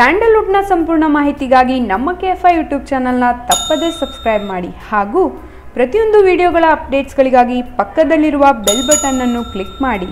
ಸ್ಯಾಂಡಲ್ವುಡ್ನ ಸಂಪೂರ್ಣ ಮಾಹಿತಿಗಾಗಿ ನಮ್ಮ ಕೆ ಎಫ್ ಐ ಯೂಟ್ಯೂಬ್ ಚಾನಲ್ನ ತಪ್ಪದೇ ಸಬ್ಸ್ಕ್ರೈಬ್ ಮಾಡಿ. ಹಾಗೂ ಪ್ರತಿಯೊಂದು ವಿಡಿಯೋಗಳ ಅಪ್ಡೇಟ್ಸ್ಗಳಿಗಾಗಿ ಪಕ್ಕದಲ್ಲಿರುವ ಬೆಲ್ ಬಟನ್ನನ್ನು ಕ್ಲಿಕ್ ಮಾಡಿ.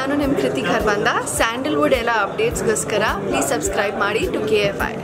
ನಾನು ನಿಮ್ಮ ಕೃತಿಕ್ ಹರ್ಬಂದ ಸ್ಯಾಂಡಲ್ವುಡ್ ಎಲ್ಲ ಅಪ್ಡೇಟ್ಸ್ಗೋಸ್ಕರ ಪ್ಲೀಸ್ ಸಬ್ಸ್ಕ್ರೈಬ್ ಮಾಡಿ ಟು ಕೆ ಎಫ್ ಐ